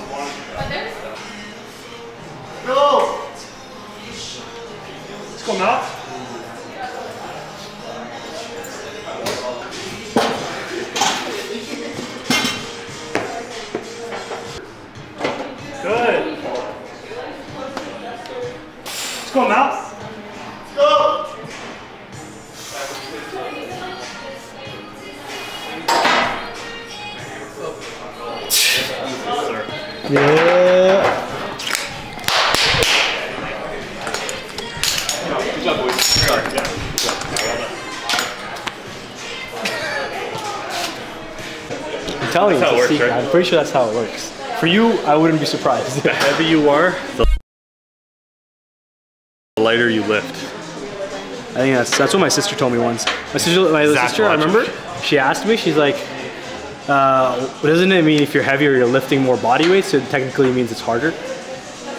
Go, Mouse. Go! Mouse. Good. Let's go, Mouse. Yeah. Good job, boys. Sorry. Yeah. I'm telling you, That's a works, right? I'm pretty sure that's how it works. For you, I wouldn't be surprised. The heavier you are, the lighter you lift. I think that's that's what my sister told me once. My sister, my sister, I remember. She asked me. She's like, uh, "Doesn't it mean if you're heavier, you're lifting more body weight? So it technically means it's harder."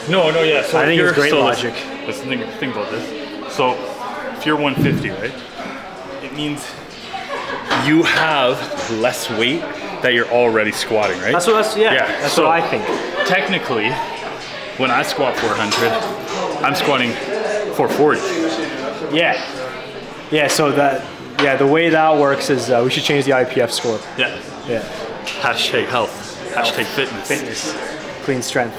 No, no, yeah. So I think it's great so logic. Listen, think, think about this. So if you're 150, right? It means you have less weight that you're already squatting, right? That's what that's yeah. Yeah, That's so- what I think. Technically, when I squat 400, I'm squatting 440. Yeah. Yeah. So that yeah, the way that works is uh, we should change the IPF score. Yeah. Yeah. Hashtag health. Hashtag fitness. Fitness, clean strength.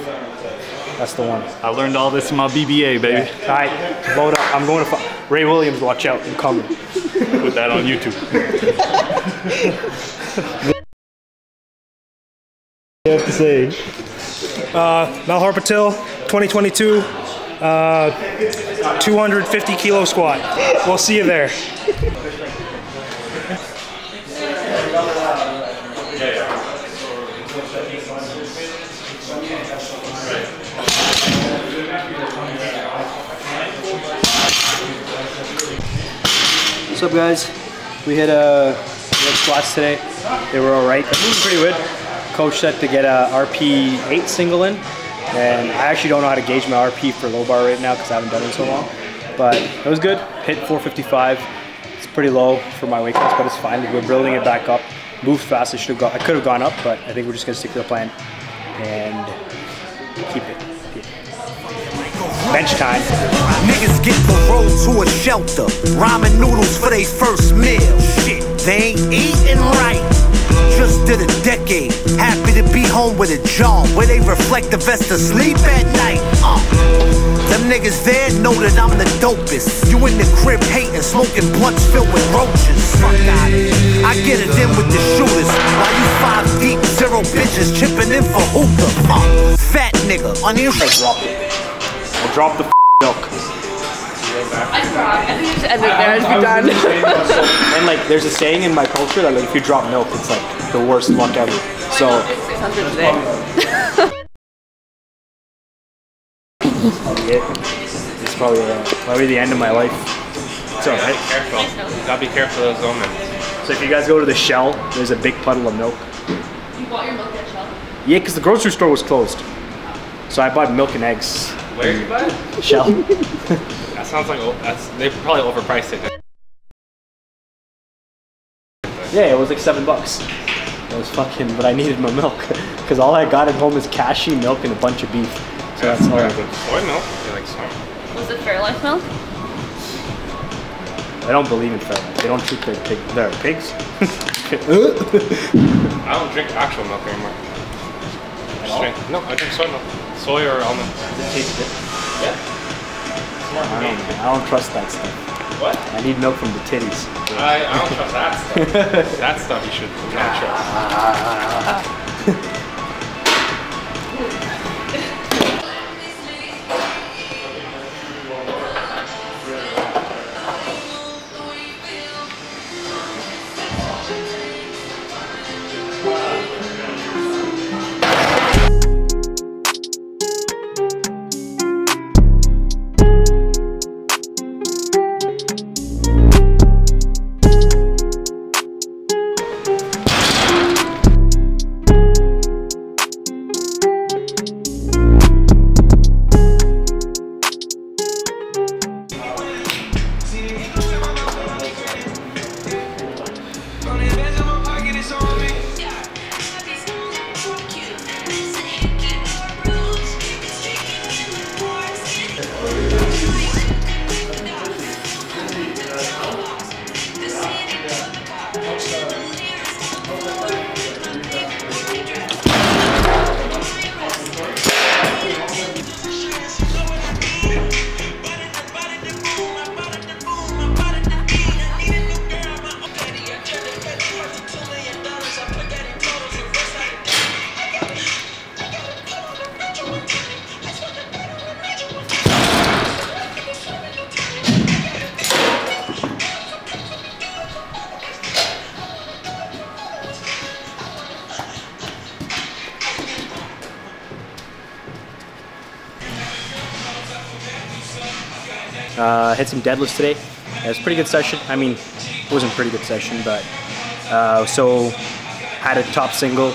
That's the one. I learned all this in my BBA, baby. All right, load up. I'm going to fu- Ray Williams. Watch out! I'm coming. Put that on YouTube. You have to say. Malhar Patil, 2022, uh, 250 kilo squat. We'll see you there. What's up, guys? We had uh, we squats today. They were all right. They're moving pretty good. Coach said to get a RP 8 single in, and I actually don't know how to gauge my RP for low bar right now because I haven't done it in so long. But it was good. Hit 455. It's pretty low for my weight class, but it's fine. We're building it back up. Moved fast. I should have gone. I could have gone up, but I think we're just gonna stick to the plan and keep it. Bench time. Niggas get road to a shelter. Ramen noodles for their first meal. Shit, they ain't eating right. Just did a decade. Happy to be home with a job where they reflect the vest to sleep at night. Uh. Them niggas there know that I'm the dopest. You in the crib hating, smoking blunts filled with roaches. Fuck out I get it in with the shooters. While you five deep, zero bitches chipping in for hookah. Uh. Fat nigga, dropped the milk. I cried. I think you just end it there. Just be done. and like, there's a saying in my culture that like, if you drop milk, it's like the worst luck ever. So It's 600 today. it. It's probably uh, probably the end of my life. It's alright. Careful. Gotta be careful of those omens. So if you guys go to the Shell, there's a big puddle of milk. You bought your milk at Shell? Yeah, because the grocery store was closed. So I bought milk and eggs. Where you buy it? Shell. That sounds like o- that's they probably overpriced it. yeah, it was like seven bucks. It was fucking, but I needed my milk because all I got at home is cashew milk and a bunch of beef. So that's all. I got. Soy milk? You like soy milk? Was it Fairlife milk? I don't believe in Fairlife. They don't treat their pig. Their pigs. I don't drink actual milk anymore. I just drink, no, I drink soy milk. Soy or almond. Does It tastes good. Yeah. Smart I don't, I don't trust that stuff. What? I need milk from the titties. I, I don't trust that stuff. that stuff you should not trust. Uh, hit some deadlifts today. It was a pretty good session. I mean, it wasn't a pretty good session, but uh, so had a top single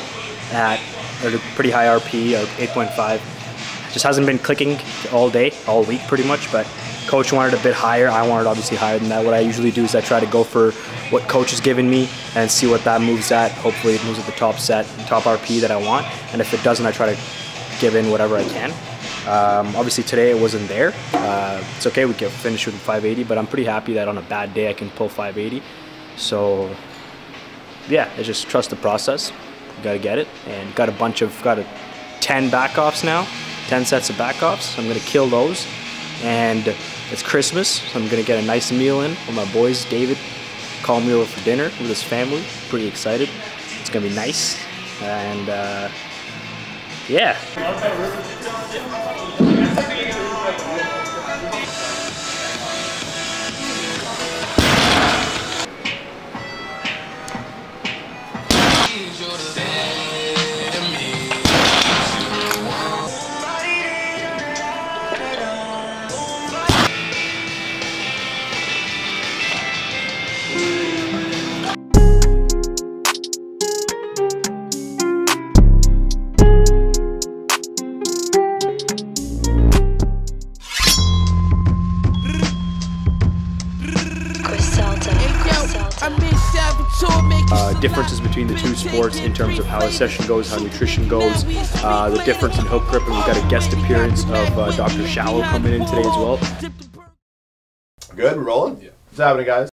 at a pretty high RP, or 8.5. Just hasn't been clicking all day, all week pretty much, but coach wanted a bit higher. I wanted obviously higher than that. What I usually do is I try to go for what coach has given me and see what that moves at. Hopefully it moves at the top set, top RP that I want. And if it doesn't, I try to give in whatever I can. Um, obviously today it wasn't there. Uh, it's okay, we can finish with 580, but I'm pretty happy that on a bad day I can pull 580. So yeah, just trust the process. Gotta get it, and got a bunch of got a 10 back offs now, 10 sets of back offs. I'm gonna kill those, and it's Christmas, so I'm gonna get a nice meal in with my boys. David called me over for dinner with his family. Pretty excited. It's gonna be nice, and uh, yeah. Uh, differences between the two sports in terms of how a session goes, how nutrition goes, uh, the difference in hook grip, and we've got a guest appearance of uh, Dr. Shallow coming in today as well. Good, we're rolling? Yeah. What's happening, guys?